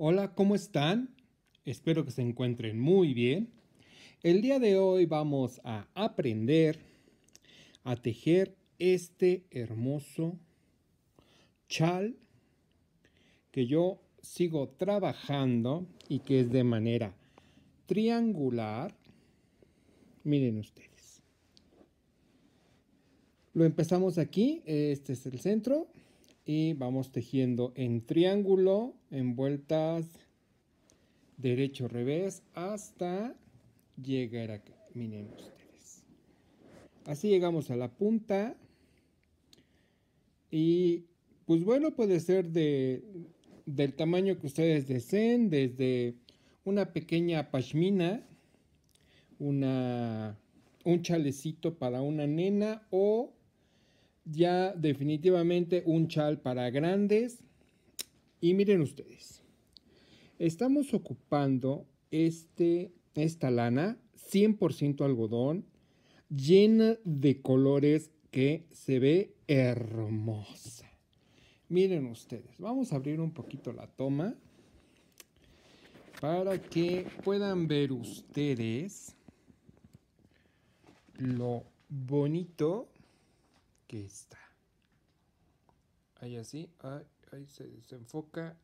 Hola, ¿cómo están? Espero que se encuentren muy bien. El día de hoy vamos a aprender a tejer este hermoso chal que yo sigo trabajando y que es de manera triangular. Miren ustedes. Lo empezamos aquí, este es el centro y vamos tejiendo en triángulo, en vueltas derecho revés hasta llegar acá. Miren ustedes. Así llegamos a la punta y pues bueno, puede ser de, del tamaño que ustedes deseen, desde una pequeña pashmina, una, un chalecito para una nena o ya definitivamente un chal para grandes. Y miren ustedes, estamos ocupando este, esta lana 100% algodón, llena de colores que se ve hermosa. Miren ustedes, vamos a abrir un poquito la toma para que puedan ver ustedes lo bonito que está. Ahí así, ahí, se desenfoca.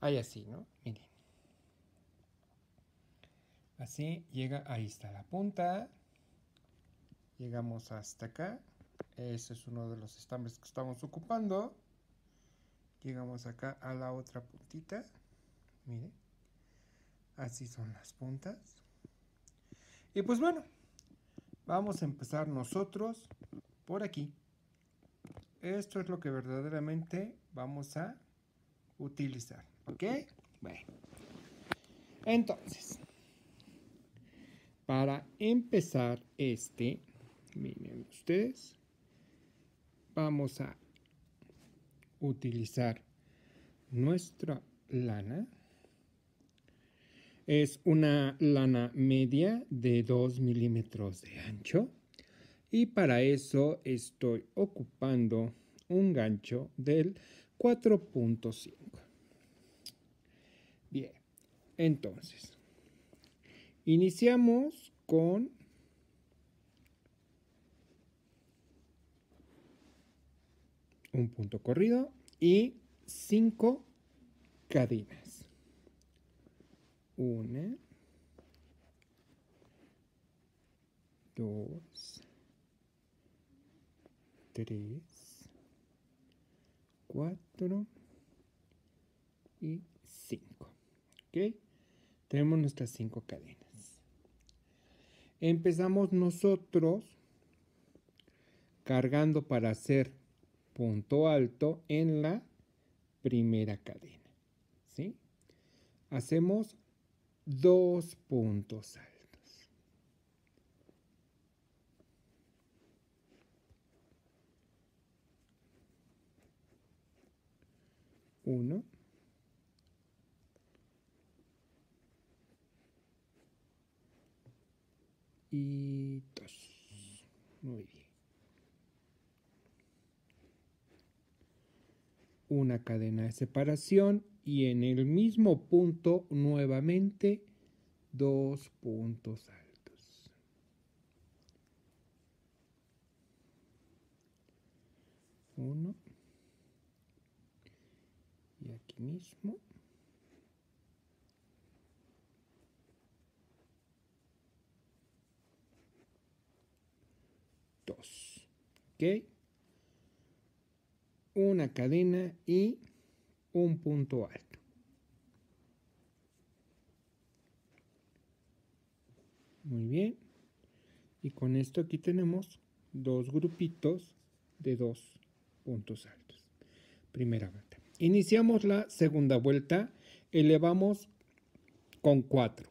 Ahí así, ¿no? Miren. Así llega, ahí está la punta. Llegamos hasta acá. Ese es uno de los estambres que estamos ocupando. Llegamos acá a la otra puntita. Miren. Así son las puntas. Y pues bueno, vamos a empezar nosotros por aquí. Esto es lo que verdaderamente vamos a utilizar. ¿Ok? Bueno. Entonces, para empezar este, miren ustedes, vamos a utilizar nuestra lana. Es una lana media de 2 milímetros de ancho. Y para eso estoy ocupando un gancho del 4.5. Bien, entonces, iniciamos con un punto corrido y cinco cadenas. Una, dos, tres, cuatro y cinco. ¿Ok? Tenemos nuestras cinco cadenas. Empezamos nosotros cargando para hacer punto alto en la primera cadena. ¿Sí? Hacemos dos puntos altos. Uno. Y dos. Una cadena de separación y en el mismo punto nuevamente dos puntos altos. Uno. Y aquí mismo. Dos una cadena y un punto alto. Muy bien. Y con esto aquí tenemos dos grupitos de dos puntos altos. Primera vuelta. Iniciamos la segunda vuelta. Elevamos con 4.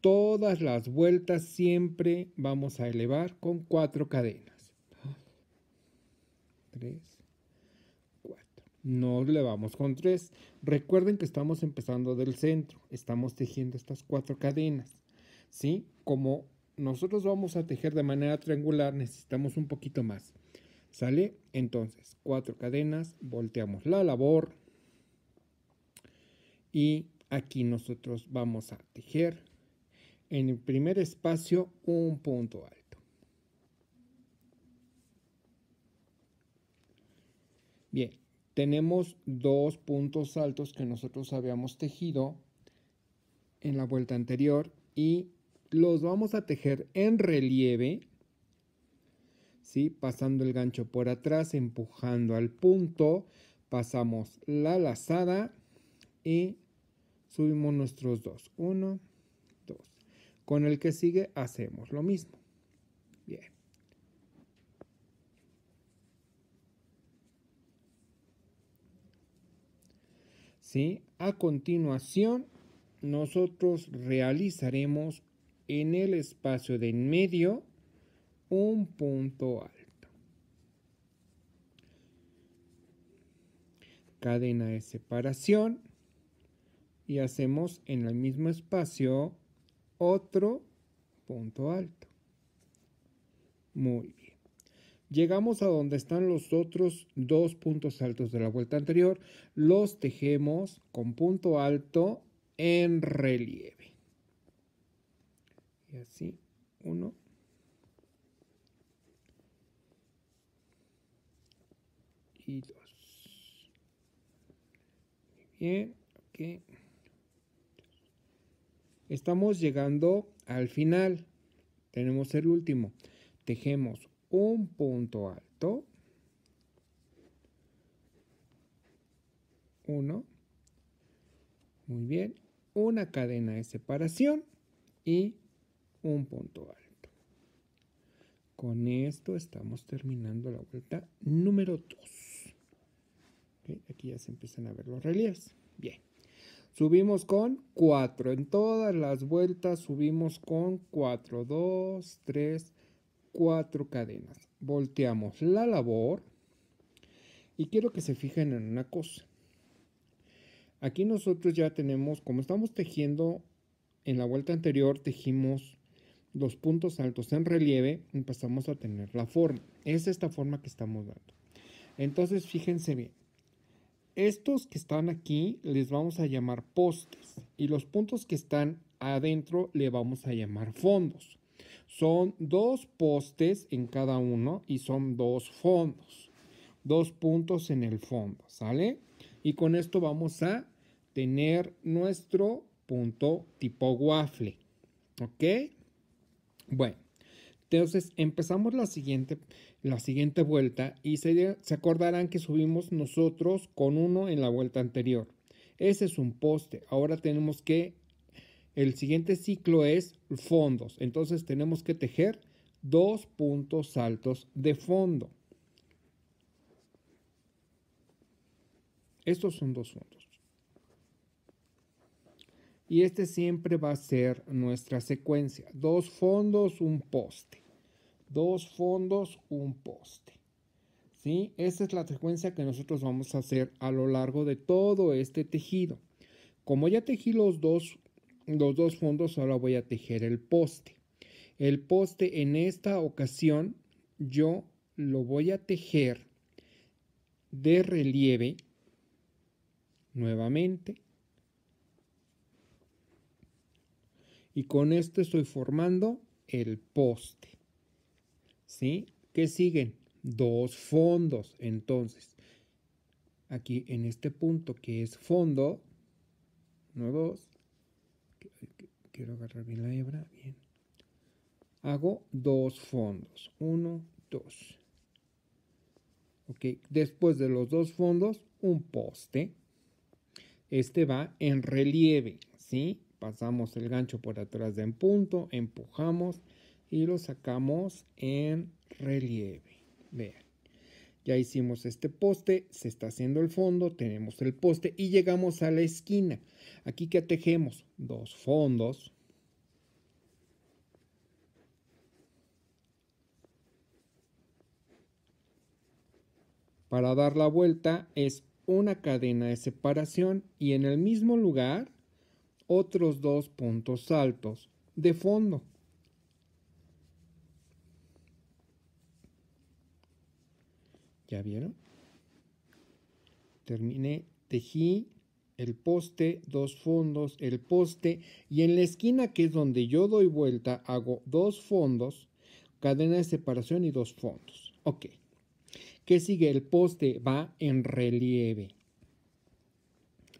Todas las vueltas siempre vamos a elevar con cuatro cadenas. 3, nos elevamos con 3. Recuerden que estamos empezando del centro, estamos tejiendo estas cuatro cadenas, ¿sí? Como nosotros vamos a tejer de manera triangular, necesitamos un poquito más, ¿sale? Entonces, cuatro cadenas, volteamos la labor y aquí nosotros vamos a tejer en el primer espacio un punto alto. Bien, tenemos dos puntos altos que nosotros habíamos tejido en la vuelta anterior y los vamos a tejer en relieve, ¿sí? pasando el gancho por atrás, empujando al punto, pasamos la lazada y subimos nuestros dos. Uno, dos. Con el que sigue hacemos lo mismo. Bien. ¿Sí? A continuación, nosotros realizaremos en el espacio de en medio un punto alto. Cadena de separación y hacemos en el mismo espacio otro punto alto. Muy bien. Llegamos a donde están los otros dos puntos altos de la vuelta anterior. Los tejemos con punto alto en relieve. Y así, uno. Y dos. Bien, ok. Estamos llegando al final. Tenemos el último. Tejemos un punto alto. Uno. Muy bien. Una cadena de separación y un punto alto. Con esto estamos terminando la vuelta número 2. Aquí ya se empiezan a ver los relieves. Bien. Subimos con 4. En todas las vueltas subimos con 4. 2, 3, 4 cadenas. Volteamos la labor. Y quiero que se fijen en una cosa. Aquí nosotros ya tenemos, como estamos tejiendo, en la vuelta anterior tejimos los puntos altos en relieve y pasamos a tener la forma. Es esta forma que estamos dando. Entonces, fíjense bien. Estos que están aquí les vamos a llamar postes y los puntos que están adentro le vamos a llamar fondos. Son dos postes en cada uno y son dos fondos. Dos puntos en el fondo, ¿sale? Y con esto vamos a tener nuestro punto tipo waffle. ¿Ok? Bueno, entonces empezamos la siguiente la siguiente vuelta y se, se acordarán que subimos nosotros con uno en la vuelta anterior. Ese es un poste. Ahora tenemos que, el siguiente ciclo es fondos. Entonces tenemos que tejer dos puntos altos de fondo. Estos son dos fondos. Y este siempre va a ser nuestra secuencia. Dos fondos, un poste dos fondos, un poste. ¿Sí? Esa es la secuencia que nosotros vamos a hacer a lo largo de todo este tejido. Como ya tejí los dos, los dos fondos, ahora voy a tejer el poste. El poste en esta ocasión yo lo voy a tejer de relieve nuevamente. Y con esto estoy formando el poste. ¿Sí? ¿Qué siguen? Dos fondos. Entonces, aquí en este punto que es fondo, no dos, quiero agarrar bien la hebra, bien. Hago dos fondos, uno, dos. Ok, después de los dos fondos, un poste. Este va en relieve, ¿sí? Pasamos el gancho por atrás de en punto, empujamos y lo sacamos en relieve. Vean, ya hicimos este poste, se está haciendo el fondo, tenemos el poste y llegamos a la esquina. Aquí que tejemos dos fondos. Para dar la vuelta es una cadena de separación y en el mismo lugar otros dos puntos altos de fondo. ¿Ya vieron? Terminé, tejí el poste, dos fondos, el poste y en la esquina que es donde yo doy vuelta hago dos fondos, cadena de separación y dos fondos. Ok. ¿Qué sigue? El poste va en relieve.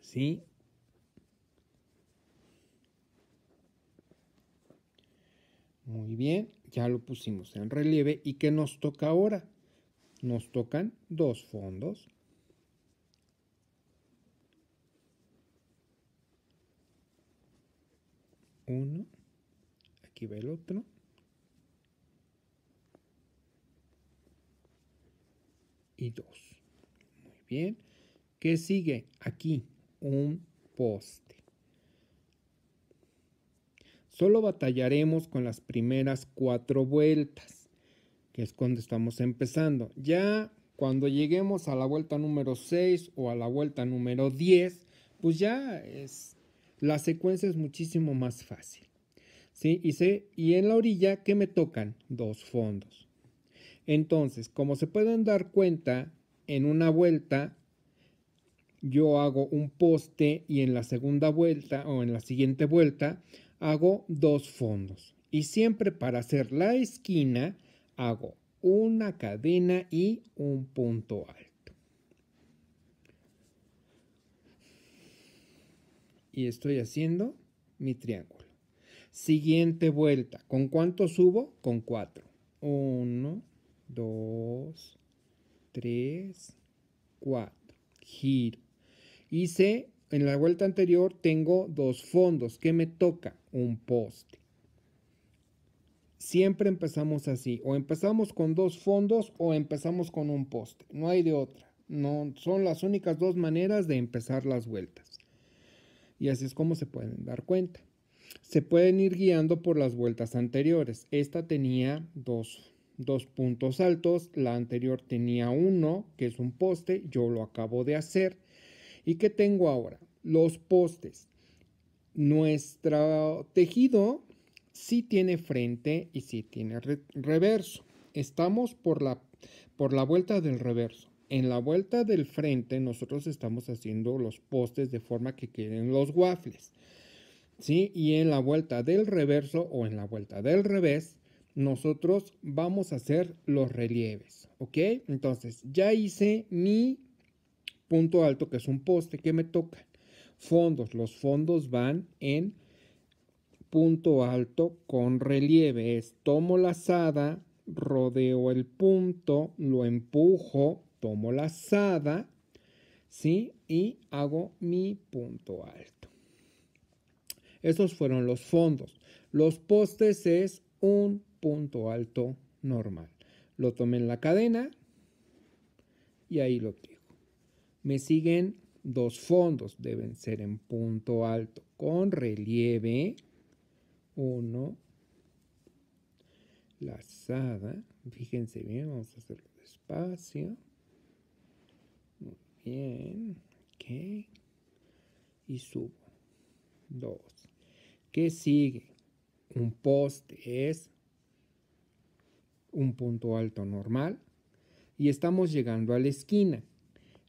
¿Sí? Muy bien, ya lo pusimos en relieve. ¿Y qué nos toca ahora? Nos tocan dos fondos. Uno. Aquí va el otro. Y dos. Muy bien. ¿Qué sigue? Aquí un poste. Solo batallaremos con las primeras cuatro vueltas, que es cuando estamos empezando. Ya cuando lleguemos a la vuelta número 6 o a la vuelta número 10, pues ya es la secuencia es muchísimo más fácil. ¿Sí? Y, y en la orilla, ¿qué me tocan? Dos fondos. Entonces, como se pueden dar cuenta, en una vuelta yo hago un poste y en la segunda vuelta o en la siguiente vuelta hago dos fondos. Y siempre para hacer la esquina hago una cadena y un punto alto. Y estoy haciendo mi triángulo. Siguiente vuelta. ¿Con cuánto subo? Con cuatro. Uno, dos, tres, cuatro. Giro. Hice, en la vuelta anterior tengo dos fondos. ¿Qué me toca? Un poste. Siempre empezamos así. O empezamos con dos fondos o empezamos con un poste. No hay de otra. No, son las únicas dos maneras de empezar las vueltas. Y así es como se pueden dar cuenta. Se pueden ir guiando por las vueltas anteriores. Esta tenía dos, dos puntos altos, la anterior tenía uno, que es un poste, yo lo acabo de hacer. ¿Y qué tengo ahora? Los postes. Nuestro tejido sí tiene frente y sí tiene reverso. Estamos por la, por la vuelta del reverso. En la vuelta del frente nosotros estamos haciendo los postes de forma que queden los waffles. ¿Sí? Y en la vuelta del reverso o en la vuelta del revés, nosotros vamos a hacer los relieves. ¿Ok? Entonces, ya hice mi punto alto, que es un poste, que me toca. Fondos, los fondos van en punto alto con relieve. Es tomo la asada, rodeo el punto, lo empujo, tomo la asada, ¿sí? Y hago mi punto alto. Esos fueron los fondos. Los postes es un punto alto normal. Lo tomé en la cadena y ahí lo tengo. Me siguen dos fondos, deben ser en punto alto con relieve. Uno, lazada. Fíjense bien, vamos a hacerlo despacio. Muy bien. Ok. Y subo. Dos. ¿Qué sigue? Un poste es un punto alto normal. Y estamos llegando a la esquina.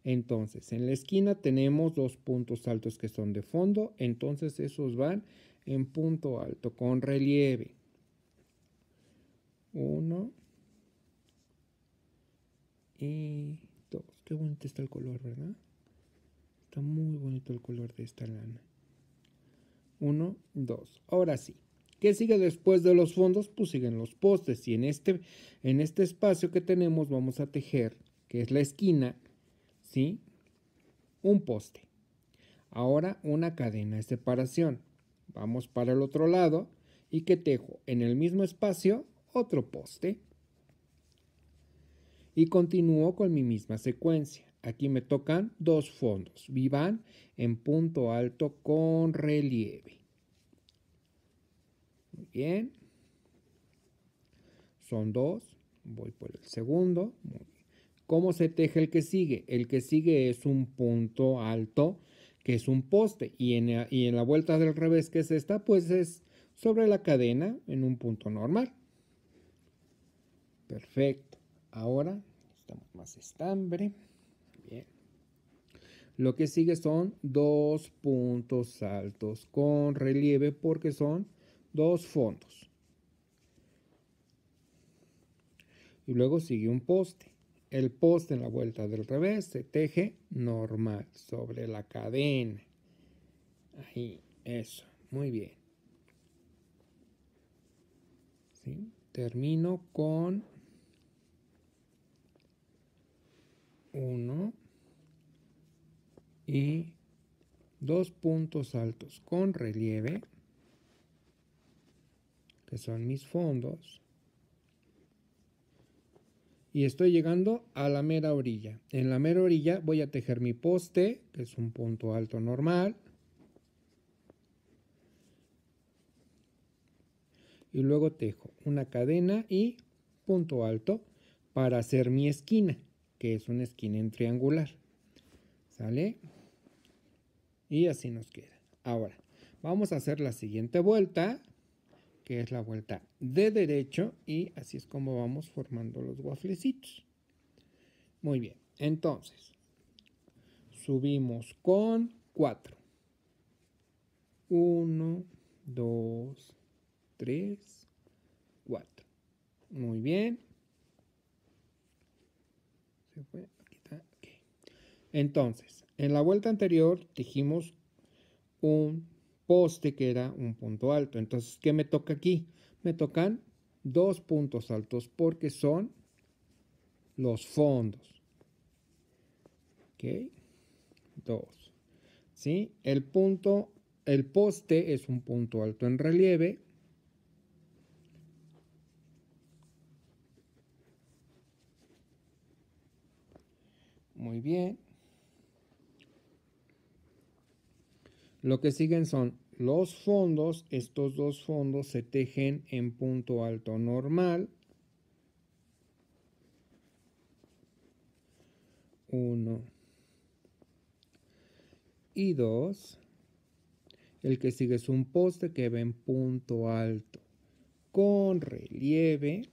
Entonces, en la esquina tenemos dos puntos altos que son de fondo, entonces esos van en punto alto con relieve. Uno y dos. Qué bonito está el color, ¿verdad? Está muy bonito el color de esta lana. Uno, dos. Ahora sí. ¿Qué sigue después de los fondos? Pues siguen los postes. Y en este, en este espacio que tenemos vamos a tejer, que es la esquina, ¿sí? Un poste. Ahora una cadena de separación. Vamos para el otro lado y que tejo en el mismo espacio otro poste. Y continúo con mi misma secuencia. Aquí me tocan dos fondos. Vivan en punto alto con relieve. Muy bien. Son dos. Voy por el segundo. ¿Cómo se teje el que sigue? El que sigue es un punto alto, que es un poste, y en, la, y en la vuelta del revés, que es esta, pues es sobre la cadena en un punto normal. Perfecto. Ahora Necesitamos más estambre. Bien. Lo que sigue son dos puntos altos con relieve porque son dos fondos. Y luego sigue un poste. El poste en la vuelta del revés se teje normal sobre la cadena. Ahí, eso, muy bien. ¿Sí? Termino con uno y dos puntos altos con relieve, que son mis fondos. Y estoy llegando a la mera orilla. En la mera orilla voy a tejer mi poste, que es un punto alto normal. Y luego tejo una cadena y punto alto para hacer mi esquina, que es una esquina en triangular. ¿Sale? Y así nos queda. Ahora, vamos a hacer la siguiente vuelta, que es la vuelta de derecho, y así es como vamos formando los guaflecitos. Muy bien, entonces, subimos con 4. 1, 2, 3, 4. Muy bien. Se fue, aquí está, Entonces, en la vuelta anterior dijimos un poste que era un punto alto. Entonces, ¿qué me toca aquí? Me tocan dos puntos altos porque son los fondos. ¿Ok? Dos. ¿Sí? El punto, el poste es un punto alto en relieve. Muy bien. Lo que siguen son los fondos. Estos dos fondos se tejen en punto alto normal. Uno y dos. El que sigue es un poste que va en punto alto con relieve.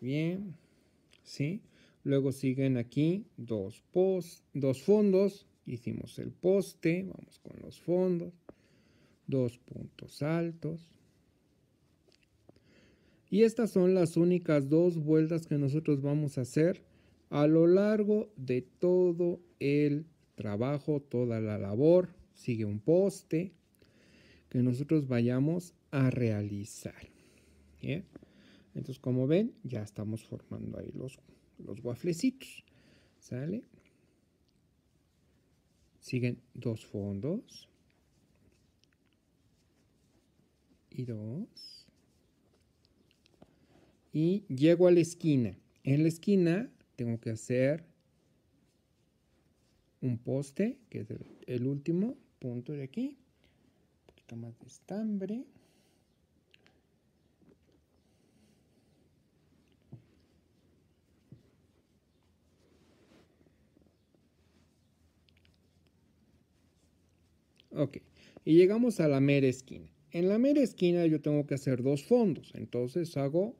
Bien, ¿sí? Luego siguen aquí dos, post, dos fondos. Hicimos el poste, vamos con los fondos. Dos puntos altos. Y estas son las únicas dos vueltas que nosotros vamos a hacer a lo largo de todo el trabajo, toda la labor. Sigue un poste que nosotros vayamos a realizar. Entonces, como ven, ya estamos formando ahí los los guaflecitos. ¿Sale? Siguen dos fondos. Y dos. Y llego a la esquina. En la esquina tengo que hacer un poste, que es el último punto de aquí. Un poquito más de estambre. Ok, y llegamos a la mera esquina. En la mera esquina yo tengo que hacer dos fondos, entonces hago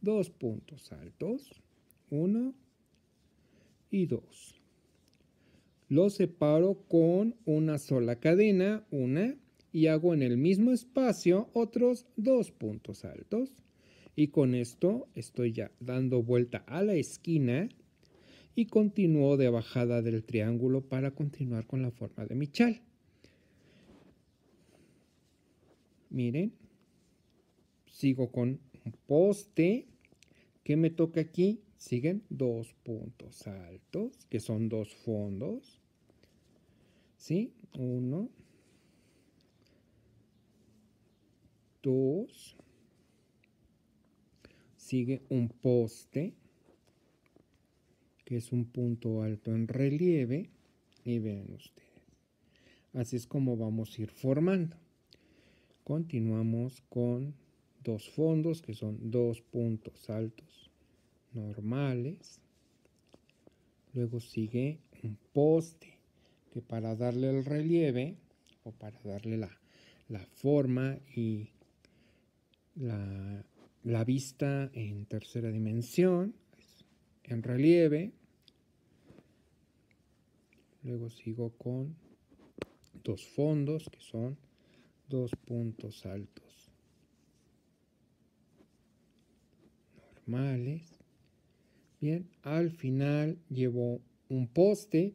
dos puntos altos, uno y dos. Los separo con una sola cadena, una, y hago en el mismo espacio otros dos puntos altos. Y con esto estoy ya dando vuelta a la esquina y continúo de bajada del triángulo para continuar con la forma de mi chal. Miren, sigo con un poste. ¿Qué me toca aquí? Siguen dos puntos altos, que son dos fondos. ¿Sí? Uno. Dos. Sigue un poste, que es un punto alto en relieve. Y vean ustedes. Así es como vamos a ir formando. Continuamos con dos fondos que son dos puntos altos normales. Luego sigue un poste que para darle el relieve o para darle la, la forma y la la vista en tercera dimensión, en relieve. Luego sigo con dos fondos que son dos puntos altos normales. Bien, al final llevo un poste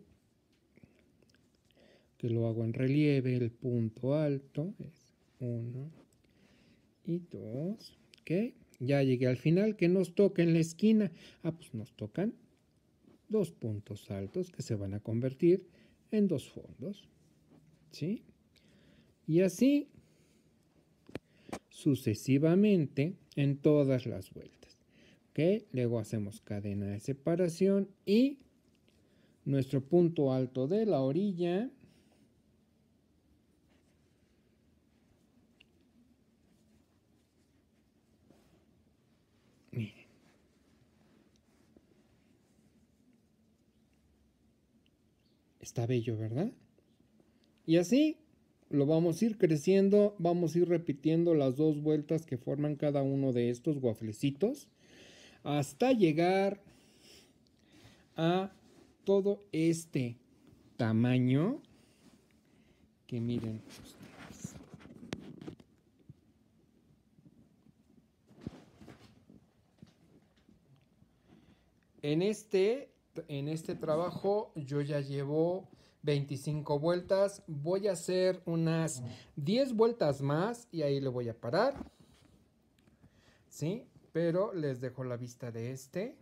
que lo hago en relieve, el punto alto es uno y dos, ¿ok? Ya llegué al final, que nos toca en la esquina? Ah, pues nos tocan dos puntos altos que se van a convertir en dos fondos, ¿sí? Y así sucesivamente en todas las vueltas, ¿ok? Luego hacemos cadena de separación y nuestro punto alto de la orilla Está bello, ¿verdad? Y así lo vamos a ir creciendo, vamos a ir repitiendo las dos vueltas que forman cada uno de estos guaflecitos hasta llegar a todo este tamaño que miren En este en este trabajo yo ya llevo 25 vueltas. Voy a hacer unas 10 vueltas más y ahí le voy a parar. ¿Sí? Pero les dejo la vista de este.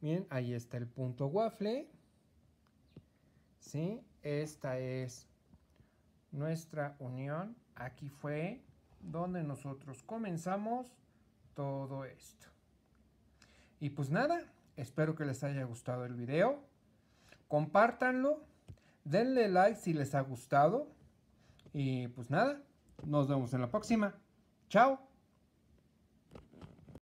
Bien, ahí está el punto waffle. ¿Sí? Esta es nuestra unión. Aquí fue donde nosotros comenzamos todo esto. Y pues nada, Espero que les haya gustado el video. Compártanlo. Denle like si les ha gustado. Y pues nada, nos vemos en la próxima. Chao.